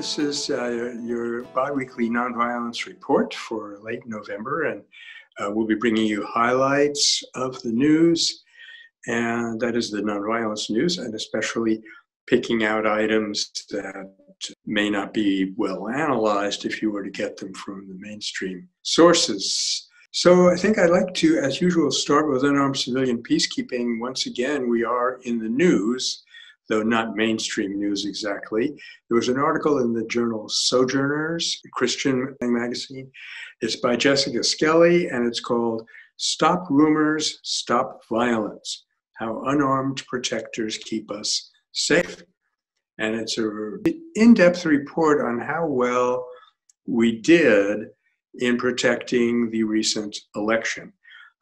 This is uh, your biweekly nonviolence report for late November, and uh, we'll be bringing you highlights of the news, and that is the nonviolence news, and especially picking out items that may not be well analyzed if you were to get them from the mainstream sources. So I think I'd like to, as usual, start with unarmed civilian peacekeeping. Once again, we are in the news though not mainstream news exactly. There was an article in the journal Sojourners, Christian magazine. It's by Jessica Skelly, and it's called Stop Rumors, Stop Violence How Unarmed Protectors Keep Us Safe. And it's an in depth report on how well we did in protecting the recent election.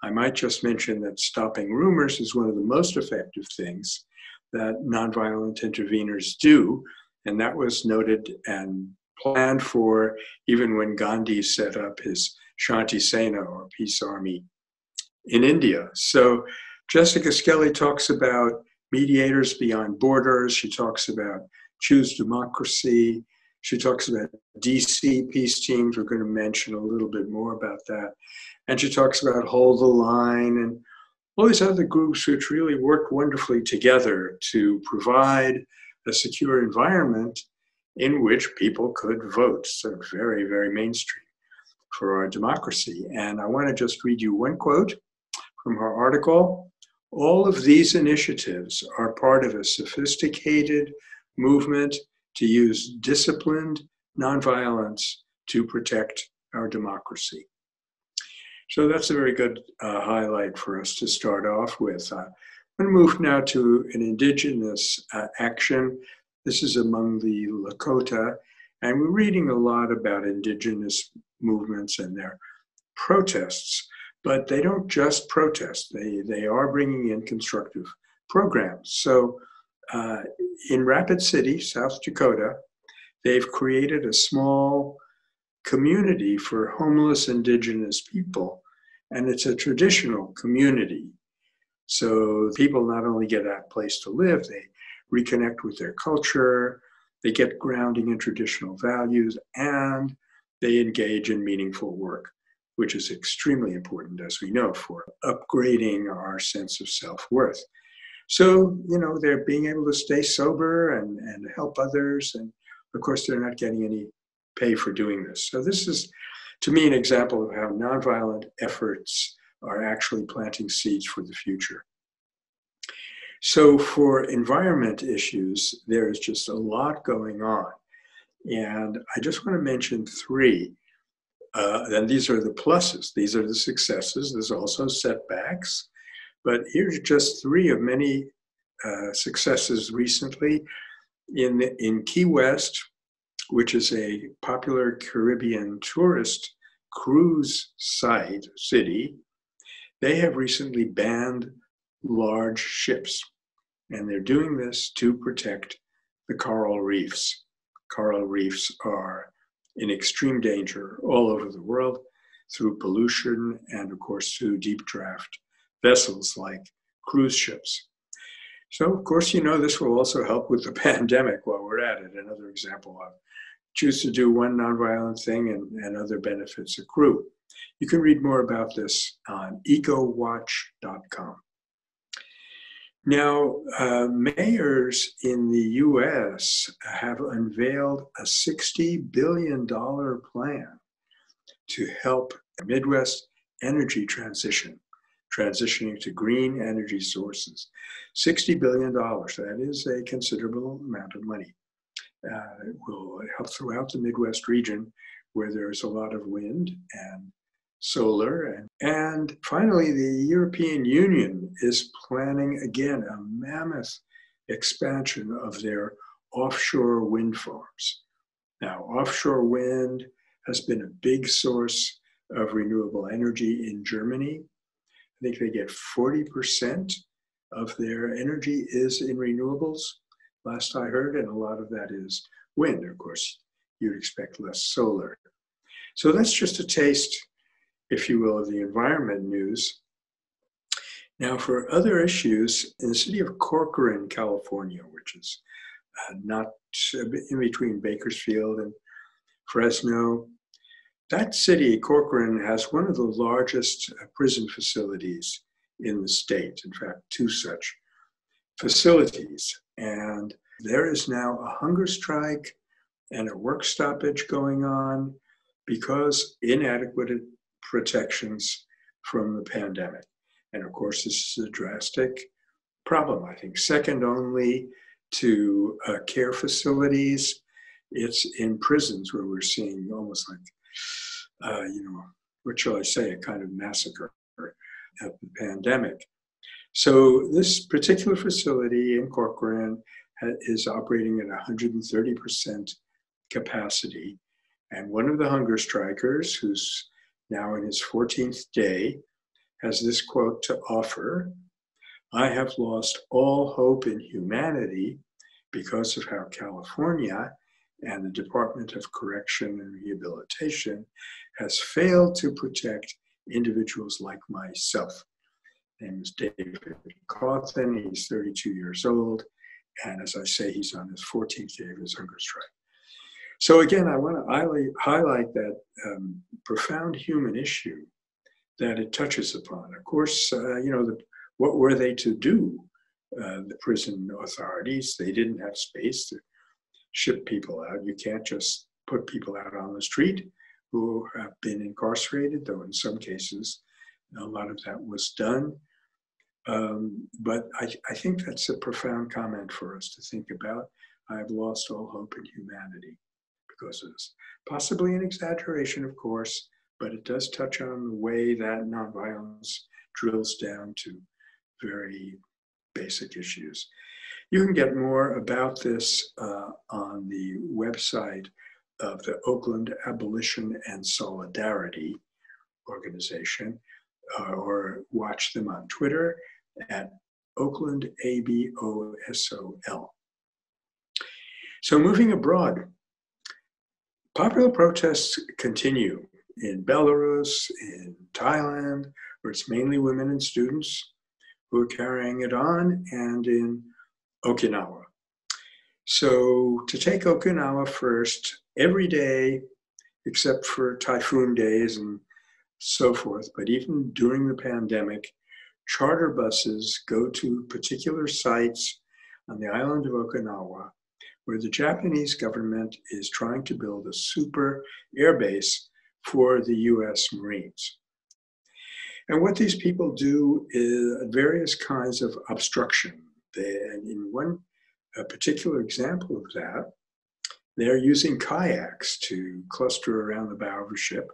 I might just mention that stopping rumors is one of the most effective things that nonviolent interveners do. And that was noted and planned for even when Gandhi set up his Shanti Sena or Peace Army in India. So Jessica Skelly talks about mediators beyond borders. She talks about choose democracy. She talks about DC peace teams. We're going to mention a little bit more about that. And she talks about hold the line and all these other groups which really worked wonderfully together to provide a secure environment in which people could vote. So very, very mainstream for our democracy. And I want to just read you one quote from her article. All of these initiatives are part of a sophisticated movement to use disciplined nonviolence to protect our democracy. So that's a very good uh, highlight for us to start off with. Uh, I'm going to move now to an indigenous uh, action. This is among the Lakota, and we're reading a lot about indigenous movements and their protests, but they don't just protest, they, they are bringing in constructive programs. So uh, in Rapid City, South Dakota, they've created a small community for homeless indigenous people, and it's a traditional community. So people not only get a place to live, they reconnect with their culture, they get grounding in traditional values, and they engage in meaningful work, which is extremely important, as we know, for upgrading our sense of self worth. So, you know, they're being able to stay sober and, and help others. And of course, they're not getting any pay for doing this. So this is, to me, an example of how nonviolent efforts are actually planting seeds for the future. So for environment issues, there's just a lot going on. And I just want to mention three. Uh, and these are the pluses, these are the successes. There's also setbacks. But here's just three of many uh, successes recently. In, in Key West, which is a popular Caribbean tourist cruise site city, they have recently banned large ships. And they're doing this to protect the coral reefs. Coral reefs are in extreme danger all over the world through pollution and, of course, through deep draft vessels like cruise ships. So, of course, you know, this will also help with the pandemic while we're at it. Another example of choose to do one nonviolent thing and, and other benefits accrue. You can read more about this on ecowatch.com. Now, uh, mayors in the US have unveiled a $60 billion plan to help the Midwest energy transition, transitioning to green energy sources. $60 billion, that is a considerable amount of money uh, will help throughout the Midwest region where there's a lot of wind and solar. And, and finally, the European Union is planning again a mammoth expansion of their offshore wind farms. Now, offshore wind has been a big source of renewable energy in Germany. I think they get 40% of their energy is in renewables last I heard, and a lot of that is wind. Of course, you'd expect less solar. So that's just a taste, if you will, of the environment news. Now, for other issues, in the city of Corcoran, California, which is uh, not in between Bakersfield and Fresno. That city, Corcoran, has one of the largest uh, prison facilities in the state. In fact, two such facilities. And there is now a hunger strike and a work stoppage going on because inadequate protections from the pandemic. And of course, this is a drastic problem, I think, second only to uh, care facilities. It's in prisons where we're seeing almost like, uh, you know, what shall I say, a kind of massacre of the pandemic. So this particular facility in Corcoran is operating at 130% capacity. And one of the hunger strikers, who's now in his 14th day, has this quote to offer I have lost all hope in humanity because of how California and the Department of Correction and Rehabilitation has failed to protect individuals like myself. Name is David Cawthon. He's 32 years old. And as I say, he's on his 14th day of his hunger strike. So again, I want to highlight, highlight that um, profound human issue that it touches upon. Of course, uh, you know, the, what were they to do? Uh, the prison authorities, they didn't have space to ship people out. You can't just put people out on the street who have been incarcerated, though in some cases a lot of that was done. Um, but I, I think that's a profound comment for us to think about. I've lost all hope in humanity because of this. Possibly an exaggeration, of course, but it does touch on the way that nonviolence drills down to very basic issues. You can get more about this uh, on the website of the Oakland Abolition and Solidarity organization, uh, or watch them on Twitter at Oakland ABOSOL. So moving abroad, popular protests continue in Belarus, in Thailand, where it's mainly women and students who are carrying it on, and in Okinawa. So to take Okinawa first, every day, except for typhoon days and so forth, but even during the pandemic, charter buses go to particular sites on the island of Okinawa where the Japanese government is trying to build a super airbase for the US Marines. And what these people do is various kinds of obstruction. They, and in one particular example of that, they're using kayaks to cluster around the bow of a ship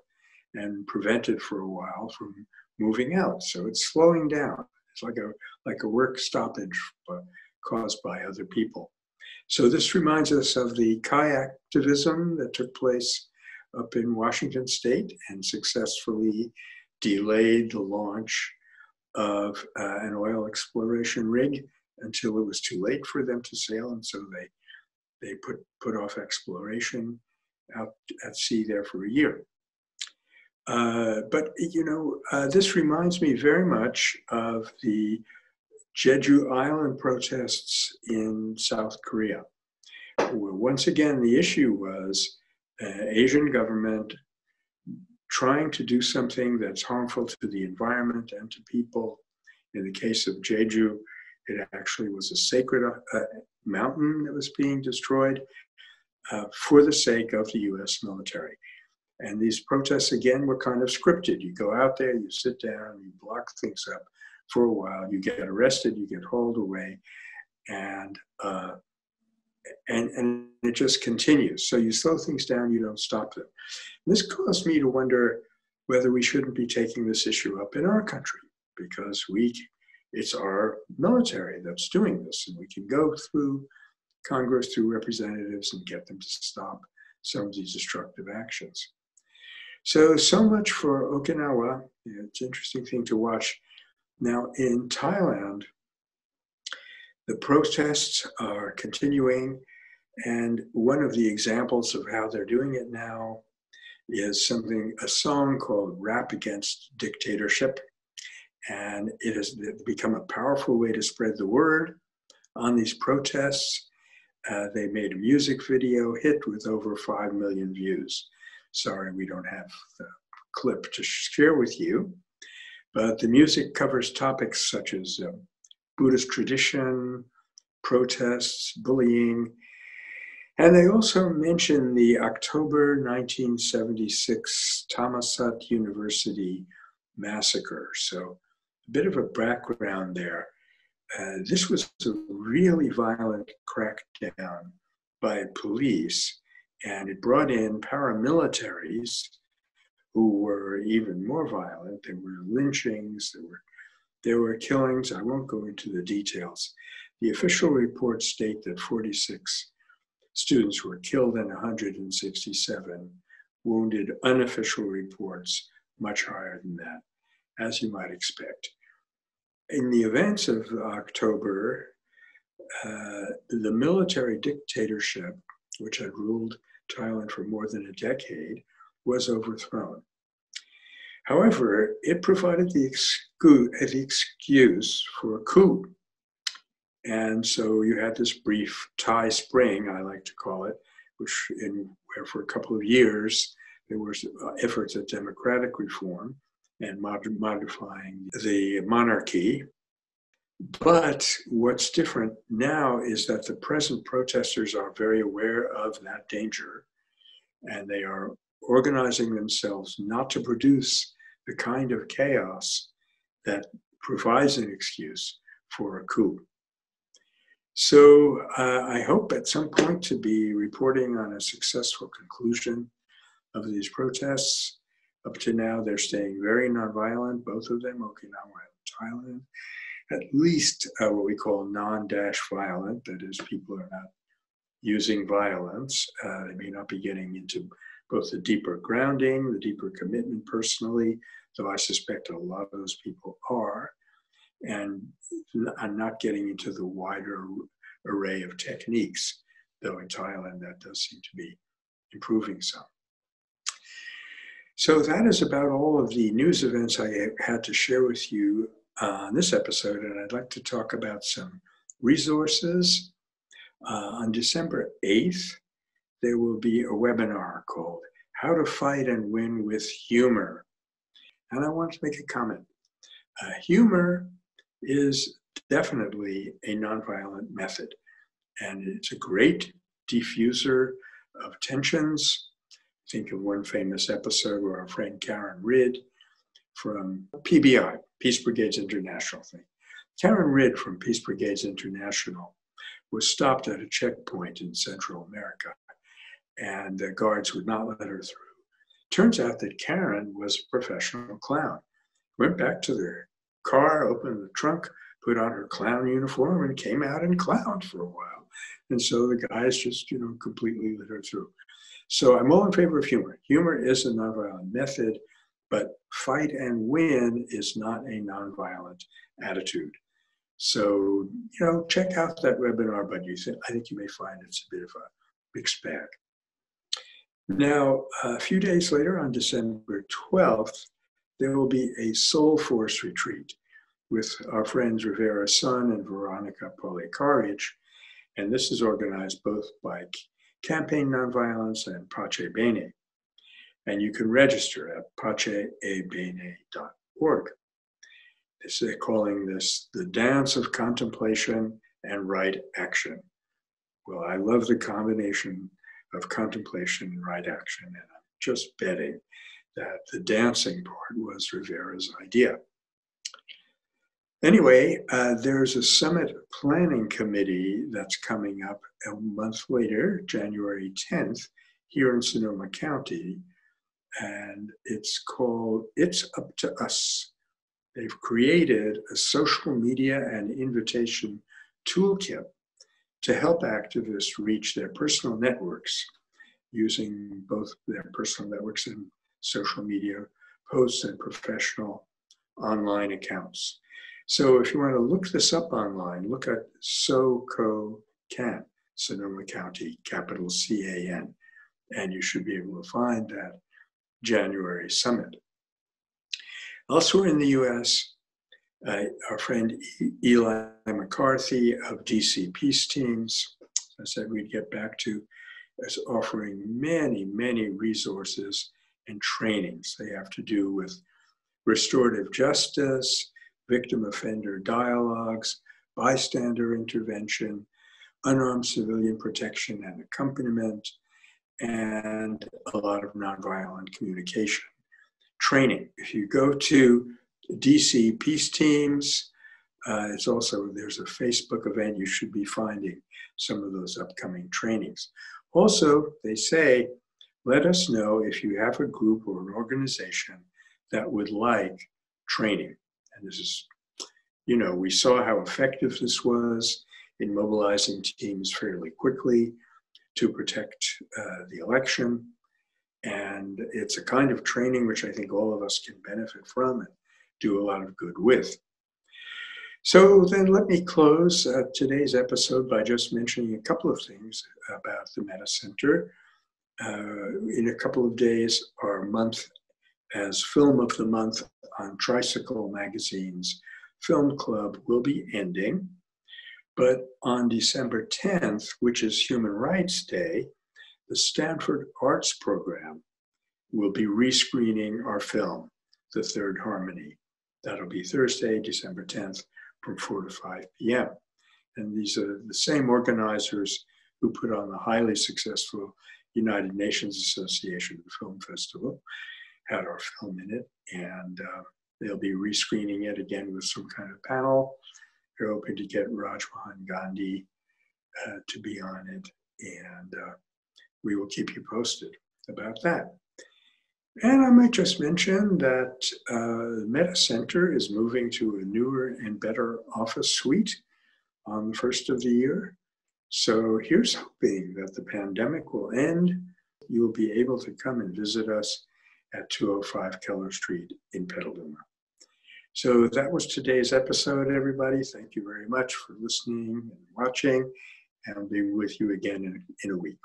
and prevent it for a while from moving out. So it's slowing down. It's like a like a work stoppage uh, caused by other people. So this reminds us of the kayak activism that took place up in Washington State and successfully delayed the launch of uh, an oil exploration rig until it was too late for them to sail, and so they they put put off exploration out at sea there for a year. Uh, but you know, uh, this reminds me very much of the Jeju Island protests in South Korea, where once again the issue was uh, Asian government trying to do something that's harmful to the environment and to people. In the case of Jeju, it actually was a sacred uh, mountain that was being destroyed uh, for the sake of the US military. And these protests, again, were kind of scripted. You go out there, you sit down, you block things up for a while, you get arrested, you get hauled away, and uh, and and it just continues. So you slow things down, you don't stop them. And this caused me to wonder whether we shouldn't be taking this issue up in our country because we it's our military that's doing this, and we can go through Congress through representatives and get them to stop some of these destructive actions. So, so much for Okinawa. It's an interesting thing to watch. Now, in Thailand, the protests are continuing, and one of the examples of how they're doing it now is something, a song called Rap Against Dictatorship. And it has become a powerful way to spread the word on these protests. Uh, they made a music video hit with over 5 million views. Sorry, we don't have the clip to share with you, but the music covers topics such as uh, Buddhist tradition, protests, bullying, and they also mention the October 1976 Thammasat University massacre. So, a bit of a background there. Uh, this was a really violent crackdown by police, and it brought in paramilitaries who were even more violent. There were lynchings, there were, there were killings. I won't go into the details. The official reports state that 46 students were killed and 167 wounded. Unofficial reports much higher than that, as you might expect. In the events of October, uh, the military dictatorship, which had ruled Thailand for more than a decade, was overthrown. However, it provided the, excu- the excuse for a coup. And so you had this brief Thai spring, I like to call it, which in where for a couple of years there was uh, efforts at democratic reform and mod- modifying the monarchy. But what's different now is that the present protesters are very aware of that danger and they are organizing themselves not to produce the kind of chaos that provides an excuse for a coup. So uh, I hope at some point to be reporting on a successful conclusion of these protests. Up to now, they're staying very nonviolent, both of them, Okinawa and Thailand. At least uh, what we call non-dash violent, that is, people are not using violence. Uh, they may not be getting into both the deeper grounding, the deeper commitment personally, though I suspect a lot of those people are, and I'm not getting into the wider array of techniques, though in Thailand that does seem to be improving some. So that is about all of the news events I had to share with you uh, on this episode, and I'd like to talk about some resources. Uh, on December 8th, there will be a webinar called How to Fight and Win with Humor. And I want to make a comment. Uh, humor is definitely a nonviolent method, and it's a great diffuser of tensions think of one famous episode where our friend Karen Ridd from PBI, Peace Brigades International thing. Karen Ridd from Peace Brigades International was stopped at a checkpoint in Central America, and the guards would not let her through. Turns out that Karen was a professional clown. Went back to their car, opened the trunk, put on her clown uniform, and came out and clowned for a while. And so the guys just, you know, completely let her through. So I'm all in favor of humor. Humor is a nonviolent uh, method, but fight and win is not a nonviolent attitude. So, you know, check out that webinar, but you think, I think you may find it's a bit of a mixed bag. Now, a few days later, on December 12th, there will be a Soul Force retreat with our friends Rivera Sun and Veronica Pelicaric. And this is organized both by Campaign Nonviolence and Pace Bene. And you can register at paceebene.org. They're calling this the dance of contemplation and right action. Well, I love the combination of contemplation and right action, and I'm just betting that the dancing part was Rivera's idea. Anyway, uh, there's a summit planning committee that's coming up a month later, January 10th, here in Sonoma County, and it's called It's Up to Us. They've created a social media and invitation toolkit to help activists reach their personal networks using both their personal networks and social media posts and professional online accounts. So if you want to look this up online, look at SoCo Can, Sonoma County, capital C-A-N, and you should be able to find that January summit. Elsewhere in the US, uh, our friend Eli McCarthy of DC Peace Teams I said we'd get back to as offering many, many resources and trainings. They have to do with restorative justice, victim offender dialogues, bystander intervention, unarmed civilian protection and accompaniment, and a lot of nonviolent communication training. If you go to DC Peace Teams, uh, it's also there's a Facebook event. You should be finding some of those upcoming trainings. Also, they say, let us know if you have a group or an organization that would like training. And this is, you know, we saw how effective this was in mobilizing teams fairly quickly to protect uh, the election. And it's a kind of training which I think all of us can benefit from and do a lot of good with. So then let me close uh, today's episode by just mentioning a couple of things about the Metta Center. Uh, in a couple of days, our month as Film of the Month on Tricycle Magazine's Film Club will be ending. But on December 10th, which is Human Rights Day, the Stanford Arts Program will be rescreening our film, The Third Harmony. That'll be Thursday, December 10th from 4 to 5 p.m. And these are the same organizers who put on the highly successful United Nations Association Film Festival, had our film in it, and uh, they'll be rescreening it again with some kind of panel. They're hoping to get Rajmohan Gandhi uh, to be on it, and uh, we will keep you posted about that. And I might just mention that uh, the Metta Center is moving to a newer and better office suite on the first of the year. So here's hoping that the pandemic will end. You'll be able to come and visit us at 205 Keller Street in Petaluma. So that was today's episode, everybody. Thank you very much for listening and watching, and I'll be with you again in, in a week.